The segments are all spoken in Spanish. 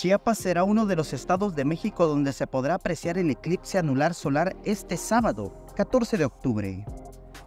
Chiapas será uno de los estados de México donde se podrá apreciar el eclipse anular solar este sábado, 14 de octubre.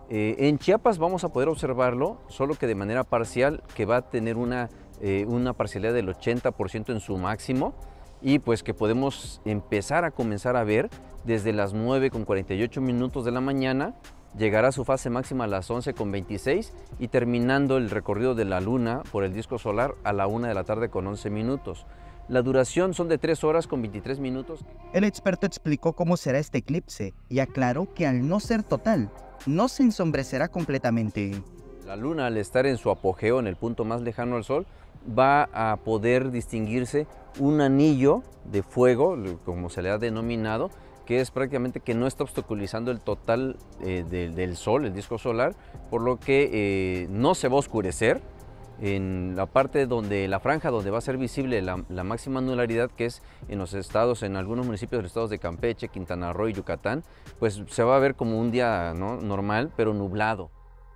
Eh, en Chiapas vamos a poder observarlo, solo que de manera parcial, que va a tener una, eh, una parcialidad del 80% en su máximo y pues que podemos empezar a comenzar a ver desde las 9 con 48 minutos de la mañana, llegará a su fase máxima a las 11 con 26 y terminando el recorrido de la luna por el disco solar a la 1 de la tarde con 11 minutos. La duración son de 3 horas con 23 minutos. El experto explicó cómo será este eclipse y aclaró que al no ser total, no se ensombrecerá completamente. La luna al estar en su apogeo, en el punto más lejano al sol, va a poder distinguirse un anillo de fuego, como se le ha denominado, que es prácticamente que no está obstaculizando el total eh, del sol, el disco solar, por lo que eh, no se va a oscurecer, en la parte donde la franja donde va a ser visible la, máxima anularidad que es en los estados, en algunos municipios de los estados de Campeche, Quintana Roo y Yucatán, pues se va a ver como un día normal pero nublado.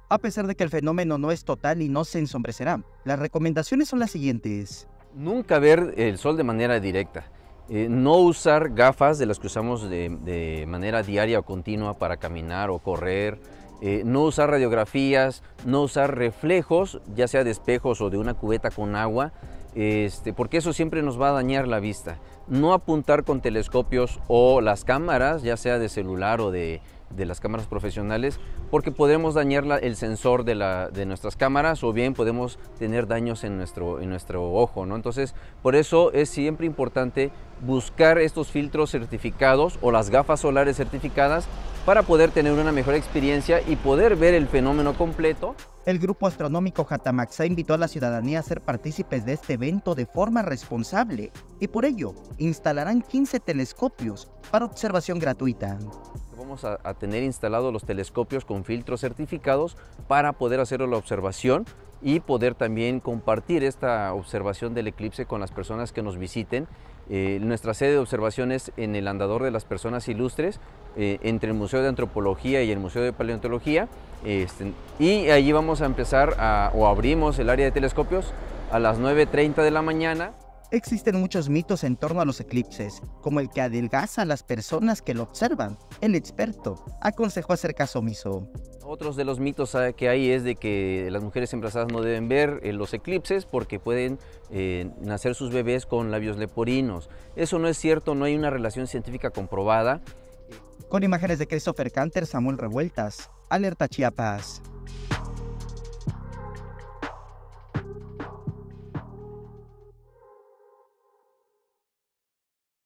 A pesar de que el fenómeno no es total y no se ensombrecerá, las recomendaciones son las siguientes. Nunca ver el sol de manera directa. Eh, no usar gafas de las que usamos de manera diaria o continua para caminar o correr, eh, no usar radiografías, no usar reflejos, ya sea de espejos o de una cubeta con agua, este, porque eso siempre nos va a dañar la vista. No apuntar con telescopios o las cámaras, ya sea de celular o de, de las cámaras profesionales porque podemos dañar el sensor de, la, de, nuestras cámaras o bien podemos tener daños en nuestro, en nuestro ojo. ¿no? Entonces, por eso es siempre importante buscar estos filtros certificados o las gafas solares certificadas para poder tener una mejor experiencia y poder ver el fenómeno completo. El grupo astronómico Hatamaxa invitó a la ciudadanía a ser partícipes de este evento de forma responsable y por ello instalarán 15 telescopios para observación gratuita vamos a, tener instalados los telescopios con filtros certificados para poder hacer la observación y poder también compartir esta observación del eclipse con las personas que nos visiten. Eh, nuestra sede de observación es en el Andador de las Personas Ilustres, eh, entre el Museo de Antropología y el Museo de Paleontología. Este, y allí vamos a empezar o abrimos el área de telescopios a las 9.30 de la mañana. Existen muchos mitos en torno a los eclipses, como el que adelgaza a las personas que lo observan. El experto aconsejó hacer caso omiso. Otros de los mitos ah, que hay es de que las mujeres embarazadas no deben ver eh, los eclipses porque pueden eh, nacer sus bebés con labios leporinos. Eso no es cierto, no hay una relación científica comprobada. Con imágenes de Christopher Canter, Samuel Revueltas, Alerta Chiapas.